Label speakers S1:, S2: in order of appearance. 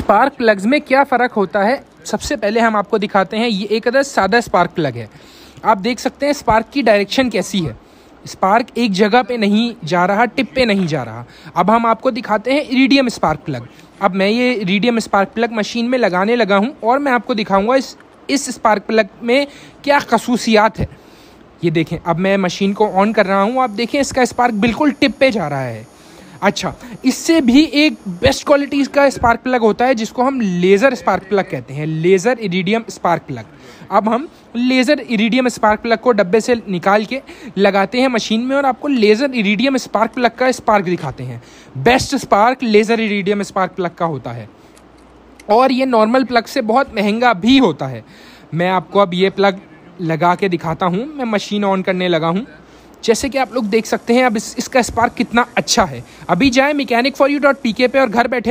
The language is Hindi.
S1: स्पार्क प्लग्स में क्या फ़र्क होता है? सबसे पहले हम आपको दिखाते हैं, ये एक अदर सादा स्पार्क प्लग है। आप देख सकते हैं, स्पार्क की डायरेक्शन कैसी है। स्पार्क एक जगह पे नहीं जा रहा, टिप पे नहीं जा रहा। अब हम आपको दिखाते हैं इरीडियम स्पार्क प्लग। अब मैं ये इरीडियम स्पार्क प्लग मशीन में लगाने लगा हूँ और मैं आपको दिखाऊँगा इस इस स्पार्क प्लग में क्या खसूसियात है। ये देखें, अब मैं मशीन को ऑन कर रहा हूँ, आप देखें इसका स्पार्क बिल्कुल टिप पे जा रहा है। अच्छा इससे भी एक बेस्ट क्वालिटी का स्पार्क प्लग होता है, जिसको हम लेज़र स्पार्क प्लग कहते हैं लेज़र इरीडियम स्पार्क प्लग अब हम लेज़र इरीडियम स्पार्क प्लग को डब्बे से निकाल के लगाते हैं मशीन में और आपको लेज़र इरीडियम स्पार्क प्लग का स्पार्क दिखाते हैं। Best spark laser iridium spark plug का होता है। और ये नॉर्मल प्लग से बहुत महँगा भी होता है। मैं आपको अब ये प्लग लगा के दिखाता हूँ, मैं मशीन ऑन करने लगा हूँ। जैसे कि आप लोग देख सकते हैं अब इस, इसका स्पार्क कितना अच्छा है। अभी जाए mechanic for you dot P K पे और घर बैठे